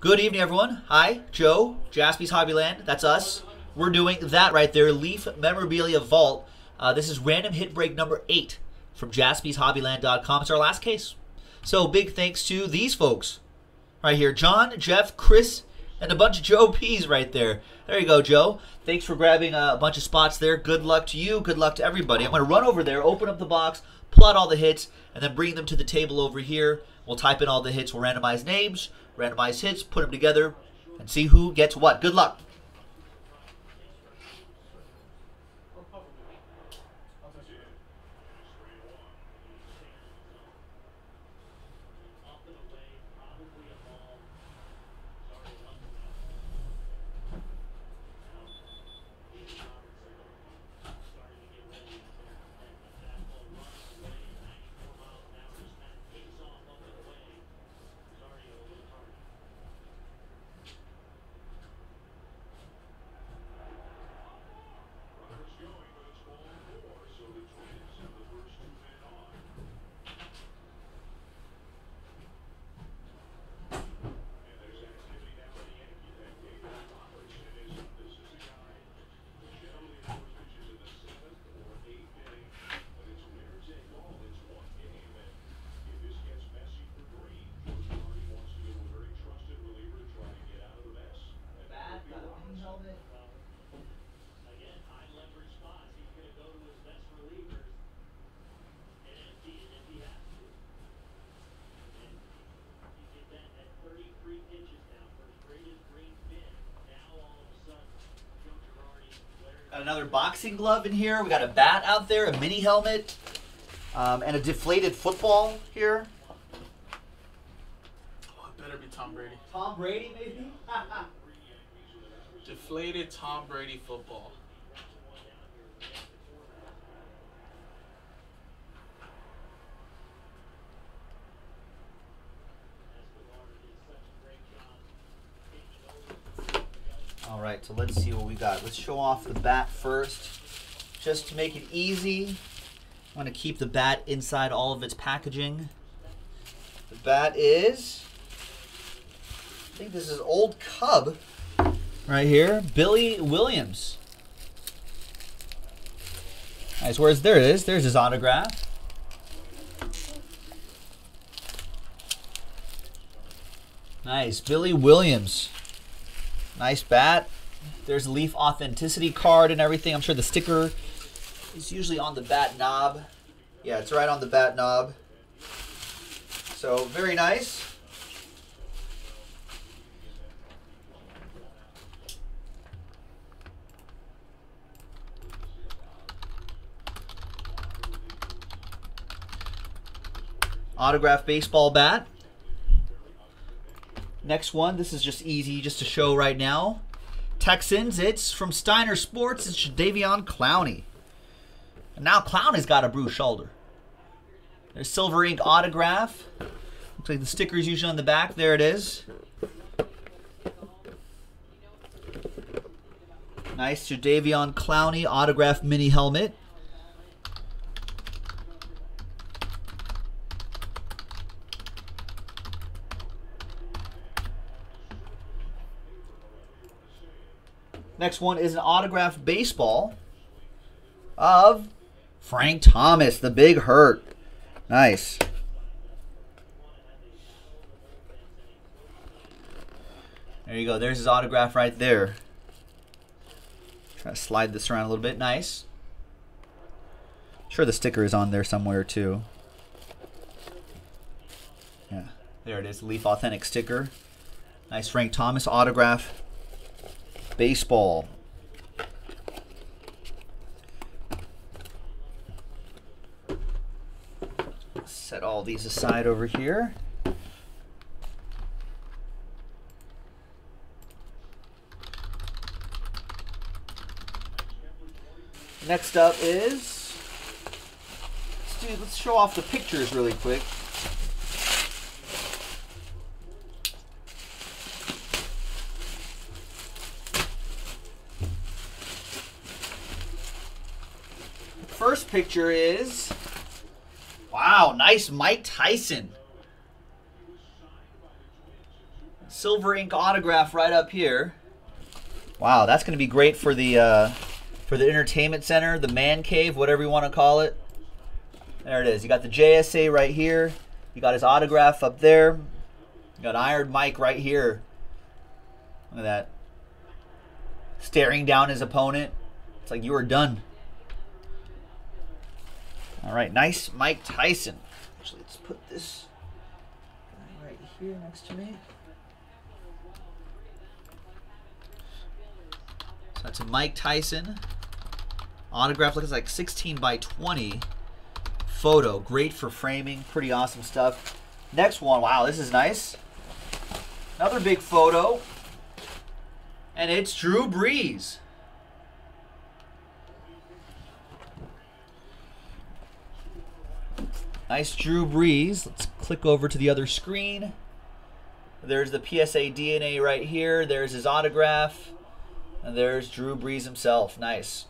Good evening, everyone. Hi, Joe, Jaspy's Hobbyland. That's us. We're doing that right there, Leaf Memorabilia Vault. Uh, this is random hit break number eight from jaspyshobbyland.com. It's our last case. So big thanks to these folks right here John, Jeff, Chris, and a bunch of Joe P's right there. There you go, Joe. Thanks for grabbing a bunch of spots there. Good luck to you. Good luck to everybody. I'm going to run over there, open up the box, plot all the hits, and then bring them to the table over here. We'll type in all the hits. We'll randomize names, randomize hits, put them together, and see who gets what. Good luck. Another boxing glove in here. We got a bat out there, a mini helmet, um, and a deflated football here. Oh, it better be Tom Brady. Tom Brady, maybe? Deflated Tom Brady football. All right, so let's see what we got. Let's show off the bat first. Just to make it easy, I want to keep the bat inside all of its packaging. The bat is, I think this is Old Cub right here, Billy Williams. Nice, where's, there it is, there's his autograph. Nice, Billy Williams. Nice bat. There's Leaf Authenticity card and everything. I'm sure the sticker is usually on the bat knob. Yeah, it's right on the bat knob. So, very nice. Autograph baseball bat. Next one, this is just easy just to show right now. Texans, it's from Steiner Sports. It's Jadeveon Clowney. And now Clowney's got a bruised shoulder. There's silver ink autograph. Looks like the sticker is usually on the back. There it is. Nice Jadeveon Clowney autograph mini helmet. Next one is an autographed baseball of Frank Thomas, the big hurt. Nice. There you go. There's his autograph right there. Try to slide this around a little bit. Nice. Sure the sticker is on there somewhere too. Yeah. There it is. Leaf Authentic sticker. Nice Frank Thomas autograph baseball. Set all these aside over here. Next up is let's do let's show off the pictures really quick. Picture is wow, nice Mike Tyson. silver ink autograph right up here. Wow, that's going to be great for the uh, for the entertainment center, the man cave, whatever you want to call it. There it is. You got the JSA right here. You got his autograph up there. You got Iron Mike right here. Look at that. Staring down his opponent. It's like you are done. All right, nice Mike Tyson. Actually, let's put this guy right here next to me. So that's a Mike Tyson autograph. Looks like 16 by 20 photo. Great for framing. Pretty awesome stuff. Next one. Wow, this is nice. Another big photo. And it's Drew Brees. Nice Drew Brees. Let's click over to the other screen. There's the PSA DNA right here. There's his autograph. And there's Drew Brees himself. Nice.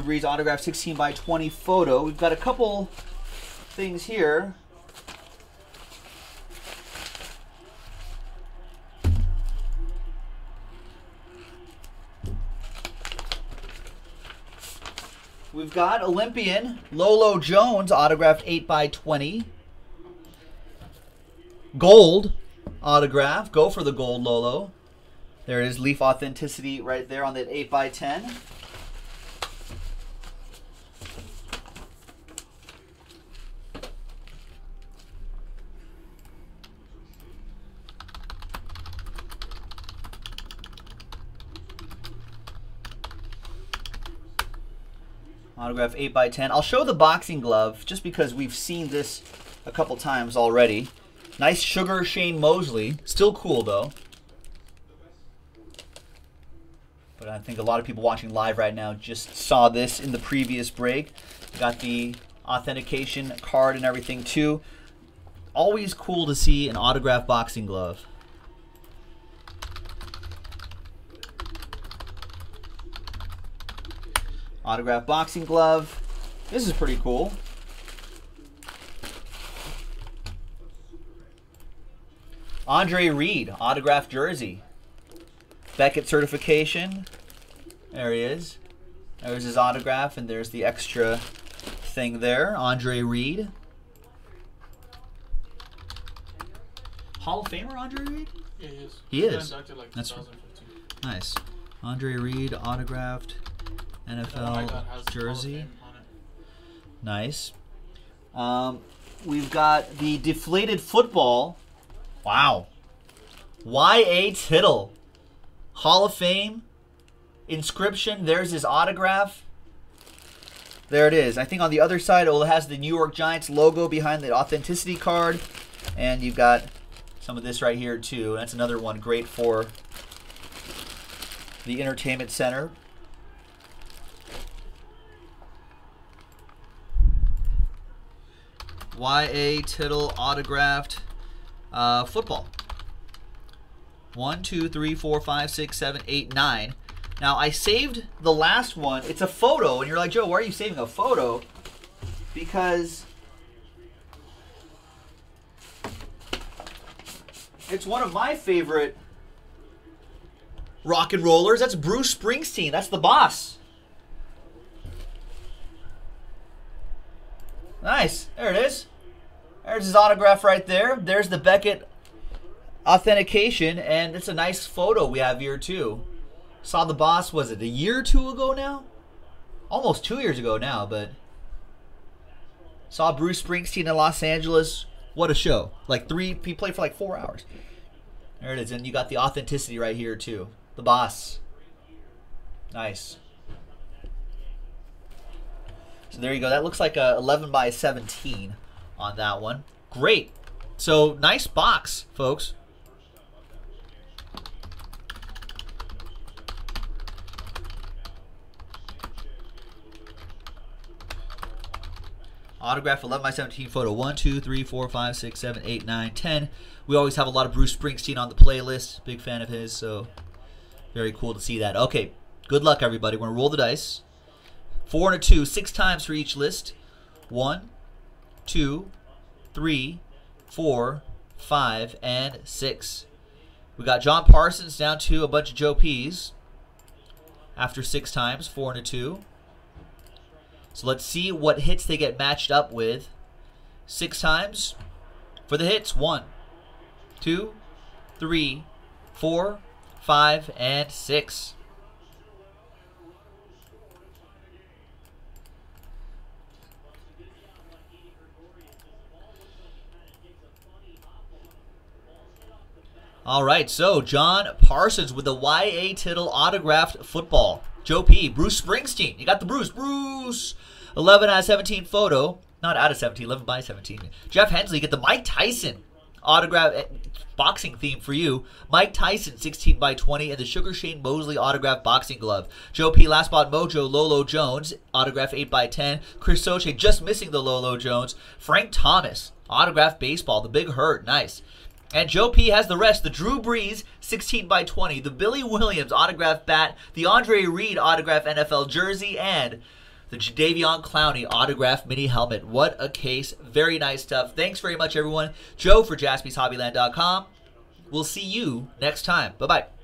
Drew Brees autograph 16 by 20 photo. We've got a couple things here. We've got Olympian Lolo Jones autographed 8 by 20. Gold autograph. Go for the gold Lolo. There it is, Leaf Authenticity right there on that 8 by 10. Autograph 8 by 10 I'll show the boxing glove just because we've seen this a couple times already. Nice Sugar Shane Mosley. Still cool, though. But I think a lot of people watching live right now just saw this in the previous break. Got the authentication card and everything, too. Always cool to see an autograph boxing glove. Autograph boxing glove. This is pretty cool. Andre Reed, autograph jersey. Beckett certification. There he is. There's his autograph, and there's the extra thing there. Andre Reed. Hall of Famer, Andre Reed? Yeah, he is. He is. like That's- Nice. Andre Reed, autographed The one I NFL got has jersey. Fame on it. Nice. Um, we've got the deflated football. Wow. Y.A. Tittle. Hall of Fame. Inscription. There's his autograph. There it is. I think on the other side it has the New York Giants logo behind the authenticity card. And you've got some of this right here too. That's another one great for the entertainment center. Y.A. Tittle autographed uh, football. One, two, three, four, five, six, seven, eight, nine. Now I saved the last one. It's a photo, and you're like, Joe, why are you saving a photo? Because it's one of my favorite rock and rollers. That's Bruce Springsteen. That's the boss. Nice. There it is. There's his autograph right there. There's the Beckett authentication, and it's a nice photo we have here too. Saw the boss, was it a year or two ago now? Almost two years ago now, but saw Bruce Springsteen in Los Angeles. What a show. Like three he played for like four hours. There it is, and you got the authenticity right here too. The boss. Nice. So there you go. That looks like a 11 by 17 on that one. Great. So nice box, folks. Autograph 11 by 17 photo 1, 2, 3, 4, 5, 6, 7, 8, 9, 10. We always have a lot of Bruce Springsteen on the playlist. Big fan of his, so very cool to see that. Okay, good luck, everybody. We're going to roll the dice. Four and a two, six times for each list. One, two, three, four, five, and six. We got John Parsons down to a bunch of Joe P's after six times, four and a two. So let's see what hits they get matched up with. Six times for the hits. One, two, three, four, five, and six. All right, so John Parsons with the YA Tittle autographed football. Joe P. Bruce Springsteen. You got the Bruce. Bruce. 11 out of 17 photo. Not out of 17, 11 by 17. Jeff Hensley, get the Mike Tyson autograph eh, boxing theme for you. Mike Tyson, 16 by 20, and the Sugar Shane Mosley autograph boxing glove. Joe P. Last Spot Mojo, Lolo Jones, autograph 8 by 10. Chris Soche, just missing the Lolo Jones. Frank Thomas, autograph baseball, the Big Hurt, nice. And Joe P has the rest. The Drew Brees 16 by 20, the Billy Williams autograph bat, the Andre Reed autograph NFL jersey, and the Jadeveon Clowney autograph mini helmet. What a case. Very nice stuff. Thanks very much, everyone. Joe for jaspyshobbyland.com. We'll see you next time. Bye-bye.